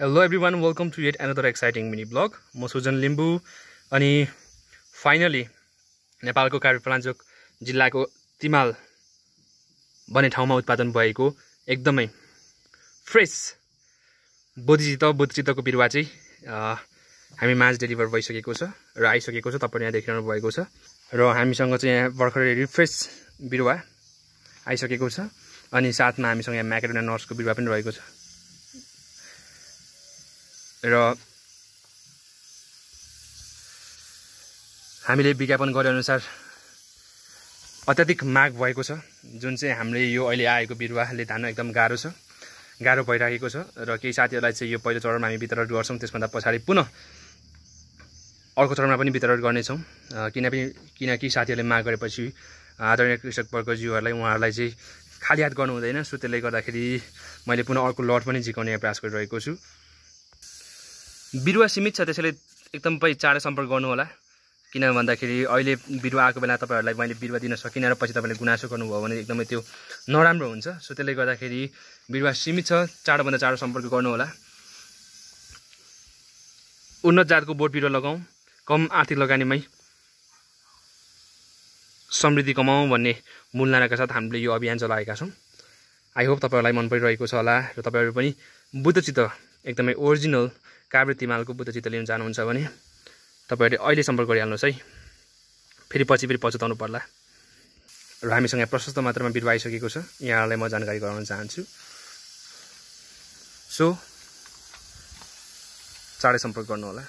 Hello everyone welcome to yet another exciting mini vlog म सुजन लिम्बू अनि finally नेपालको काभ्रेपलाञ्चोक जिल्लाको तिमाल भन्ने ठाउँमा उत्पादन भएको एकदमै फ्रेस बोधिचित्त बोधिचित्तको बिरुवा चाहिँ हामी माझ डेलिभर भइसकेको छ र आइसकेको छ तपाईँले यहाँ देखिरहनु भएको छ र हामीसँग चाहिँ यहाँ भर्खरै रिफ्रेस बिरुवा आइसकेको छ अनि साथमा हामीसँग यहाँ म्याकेडोना नर्सको बिरुवा पनि रहेको छ। र हामीले विज्ञापन गरेअनुसार अत्याधिक माग भएको छ जुन चाहिँ हामीले यो अहिले आएको बिरुवाले धान्न एकदम गाह्रो छ गाह्रो भइराखेको छ र केही साथीहरूलाई चाहिँ यो पहिलो चरणमा हामी वितरण गर्छौँ त्यसभन्दा पछाडि पुनः अर्को चरणमा पनि वितरण गर्नेछौँ। किनकि किनकि साथीहरूले माग गरेपछि आदरणीय कृषक वर्गज्यूहरूलाई उहाँहरूलाई चाहिँ खाली हात गर्नु हुँदैन। सो त्यसले गर्दाखेरि मैले पुनः अर्को लट पनि झिकाउने प्रयास गरिरहेको छु। बिरुवा सीमित छ त्यसैले एकदम पै चाँडै सम्पर्क गर्नु होला किन भन्दाखेरि अहिले बिरुवा आएको बेला तपाईँहरूलाई मैले बिरुवा दिन सकिनँ र पछि तपाईँले गुनासो गर्नुभयो भने एकदमै त्यो नराम्रो हुन्छ। सो त्यसले गर्दाखेरि बिरुवा सीमित छ चाँडोभन्दा चाँडो सम्पर्क गर्नु होला उन्नत जातको बोट बिरुवा लगाउँ कम आर्थिक लगानीमै समृद्धि कमाउँ भन्ने मूल नाराका साथ हामीले यो अभियान चलाएका छौँ। आई होप तपाईँहरूलाई मन परिरहेको छ होला र तपाईँहरू पनि बुद्धचित्त एकदमै ओरिजिनल काभ्रे तिमालको बुद्धचित्त लिन जानुहुन्छ भने तपाईँहरूले अहिले सम्पर्क गरिहाल्नुहोस् है। फेरि पछि फेरि पछुताउनु पर्ला। र हामीसँग प्रशस्त मात्रामा बिरुवा आइसकेको छ। यहाँलाई म जानकारी गराउन चाहन्छु। सो चाँडै सम्पर्क गर्नु होला